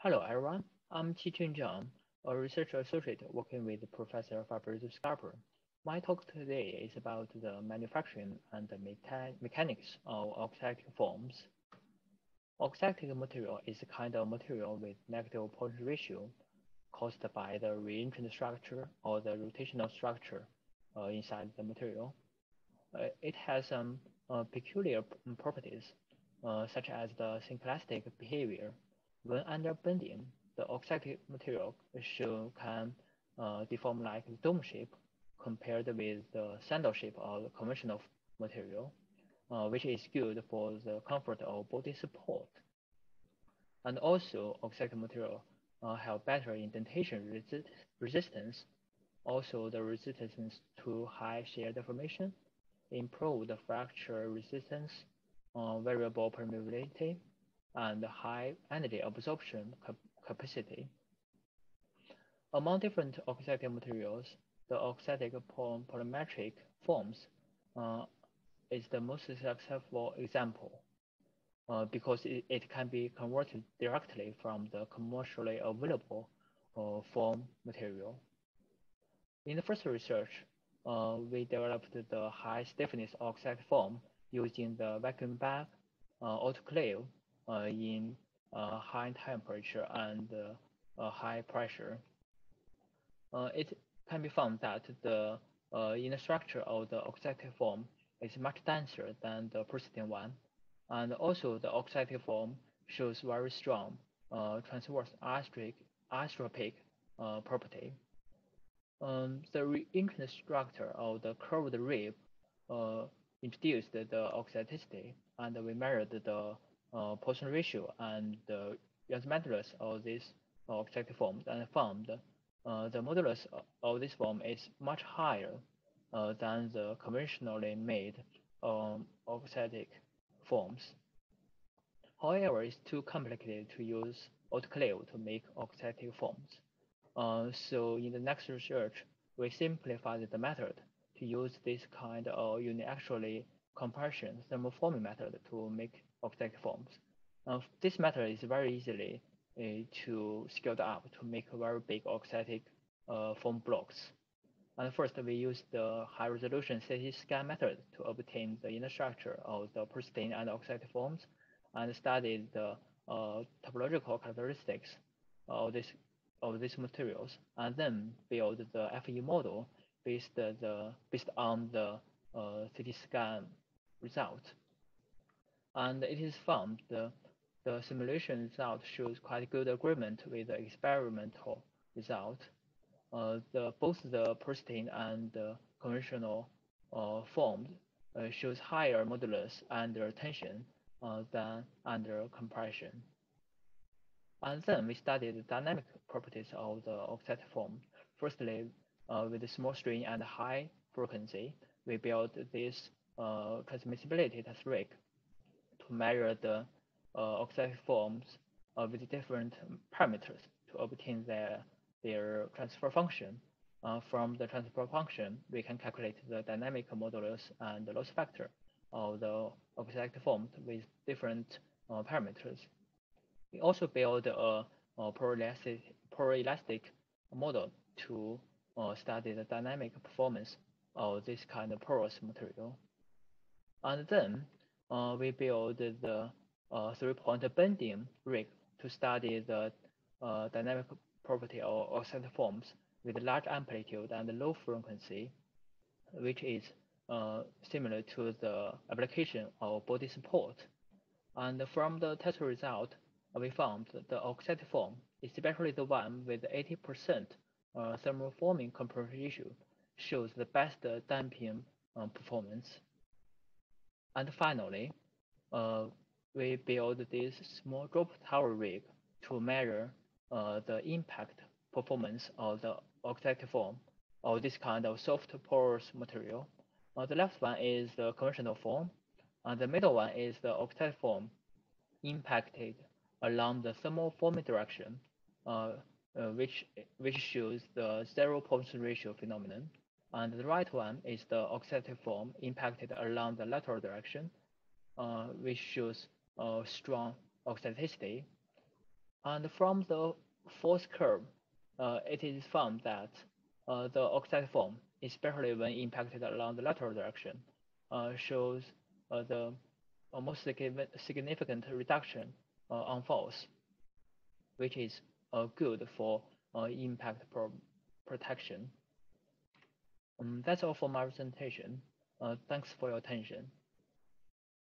Hello, everyone. I'm Qicheng Zhang, a research associate working with Professor Fabrizio Scarpa. My talk today is about the manufacturing and the mecha mechanics of auxetic foams. Auxetic material is a kind of material with negative Poisson ratio caused by the reentrant structure or the rotational structure uh, inside the material. Uh, it has some uh, peculiar properties, uh, such as the synclastic behavior when under bending, the auxetic material should can uh, deform like dome shape compared with the saddle shape of conventional material, uh, which is good for the comfort of body support. And also, auxetic material uh, have better indentation resi resistance, also the resistance to high shear deformation, improved fracture resistance, uh, variable permeability, and high energy absorption cap capacity. Among different auxetic materials, the auxetic polymetric foams uh, is the most successful example uh, because it, it, can be converted directly from the commercially available uh, foam material. In the first research, uh, we developed the high stiffness auxetic foam using the vacuum bag, uh, autoclave, in uh, high temperature and uh, high pressure. it can be found that the inner structure of the auxetic foam is much denser than the pristine one, and also the auxetic foam shows very strong transverse isotropic property. Um, the reentrant structure of the curved rib uh, introduced the auxeticity, and we measured the uh, Poisson ratio and the modulus of this auxetic foam and found uh, the modulus of this form is much higher uh, than the conventionally made um, auxetic foams. However, it's too complicated to use autoclave to make auxetic foams. Uh, so in the next research, we simplified the method to use this kind of uniaxially compression thermoforming method to make auxetic foams. Uh, this method is very easily uh, to scale up to make very big auxetic uh, foam blocks. And first, we use the high resolution CT scan method to obtain the inner structure of the pristine and auxetic foams and studied the uh, topological characteristics of this of these materials, and then build the FE model based the based on the uh, CT scan result and it is found the, the simulation result shows quite good agreement with the experimental result. Uh, the, both the pristine and the conventional uh, form uh, shows higher modulus under tension uh, than under compression. And then we studied the dynamic properties of the auxetic foam. Firstly, uh, with small strain and high frequency, we built this uh, transmissibility test rig to measure the uh, auxetic foams with different parameters to obtain their, their transfer function. Uh, from the transfer function, we can calculate the dynamic modulus and the loss factor of the auxetic foams with different uh, parameters. We also build a, a poroelastic, poroelastic model to uh, study the dynamic performance of this kind of porous material. And then uh, we build the uh, three-point bending rig to study the uh, dynamic property of auxetic foams with large amplitude and low frequency, which is uh, similar to the application of body support. And from the test result, we found the auxetic foam, especially the one with 80% uh, thermoforming compression ratio, shows the best damping uh, performance. And finally, uh, we build this small drop tower rig to measure uh, the impact performance of the auxetic foam of this kind of soft porous material. Uh, the left one is the conventional form, and the middle one is the auxetic foam impacted along the thermal forming direction, uh, uh, which which shows the zero Poisson ratio phenomenon and the right one is the auxetic foam impacted along the lateral direction, uh, which shows a strong auxeticity. And from the force curve, uh, it is found that uh, the auxetic foam, especially when impacted along the lateral direction, uh, shows uh, the most significant reduction uh, on force, which is uh, good for impact pro protection. Um, that's all for my presentation. thanks for your attention.